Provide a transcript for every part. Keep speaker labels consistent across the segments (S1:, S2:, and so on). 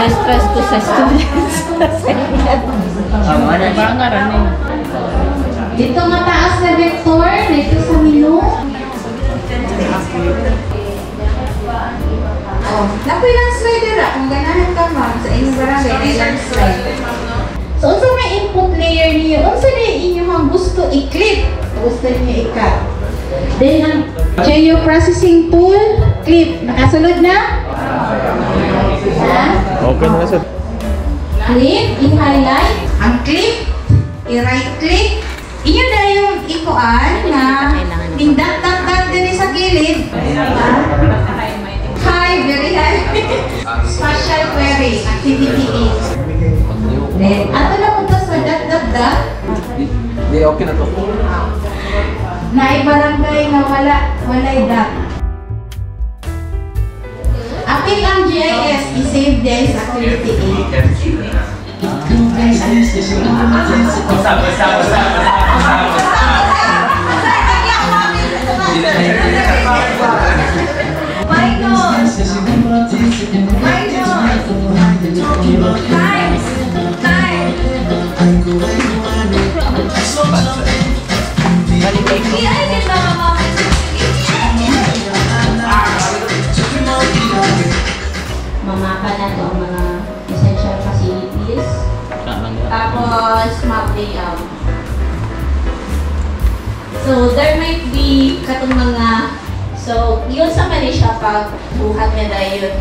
S1: Na-stress ko sa students.
S2: Tama na pangaran eh.
S3: Dito mataas na vector, dito sa menu. Oh, nakoy lang slider ah. Kung ganahan ka ma'am, sa inyong barangay, may lang slide. So, unsa may input layer niyo? Unsa na inyong gusto i-clip? Gusto niyo i-cut? Then, ang Geo Processing Tool, clip. Nakasunod na? Ha?
S4: Okay na sir.
S3: Clip, i-highlight. Ang clip, i-right click. Inyo na yung ikuan na tindat-dat din sa gilid. Hi, very high. Special query, activity 8. Then, ato na punta sa dat-dat-dat.
S2: Hindi, okay na to.
S3: Na barangay nga wala, walay dat. Apil ang GIS, i-save din sa activity 8.
S2: Basta, basta, basta, basta,
S1: Tapos, map layout. So, there might be katong mga So, yun sa Malaysia pag buhat niya dayon.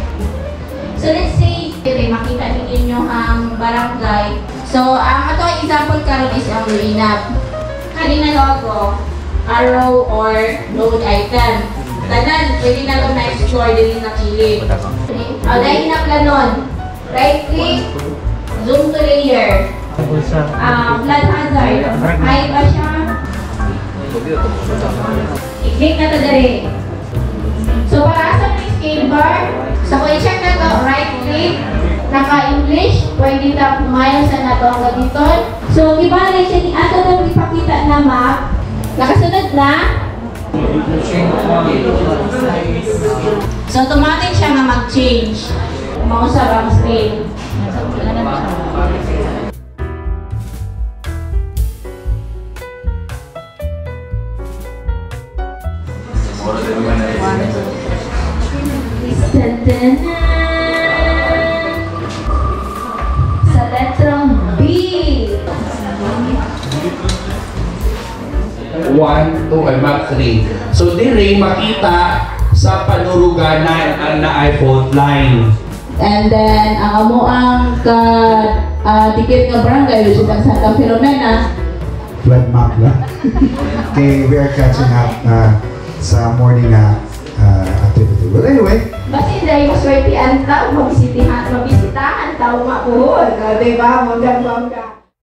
S1: So, let's say, dire, makita ninyo ang barangay. So, ang ato example karon is ang linap. Kanina logo, arrow or node item. Tanan, pwede na ito na-explore din na kilid. O, dahil na planon. Right click, zoom to layer. Ah, flood hazard. High ba siya? I-click na to. So, para sa may scale bar, so kung i-check na to, right click, naka-English, pwede na pumayon sa nato ang gabiton. So, ibalik siya ni ato nang ipakita na map. Nakasunod na. So, automatic siya na mag-change. Mausap ang scale. Tadaanan! Sa letrang B.
S5: 1, 2, and map 3. So, dire makita sa panuruganan ang na iPhone line.
S3: And then, ang amo ang ka uh, dikit nga barangay, which is ang Santa Filomena,
S6: flood map lang. okay, we are catching up uh, sa morning na uh, activity. Well, anyway,
S3: Basi dahil maswerte ang tao, mabisitahan, mabisitahan tao mapuhol. Diba? Monggang-monggang.